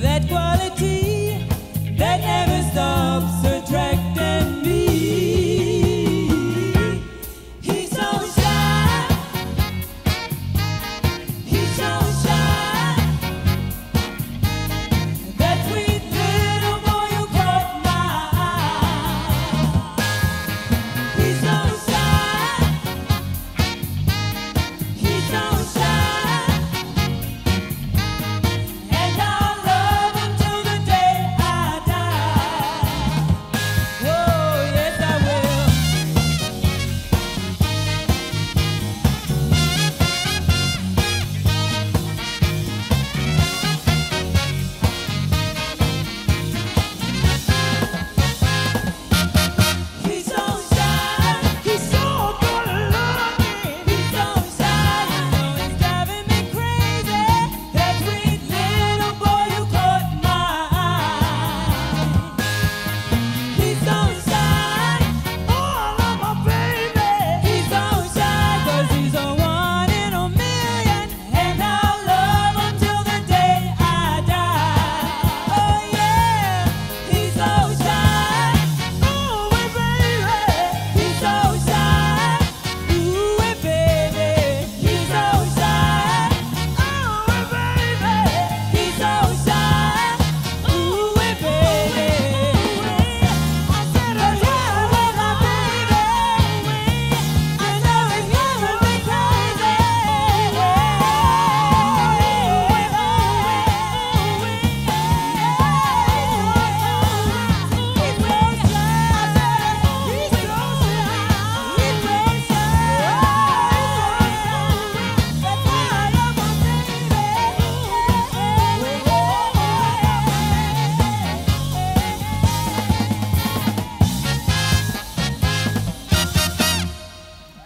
that quality that never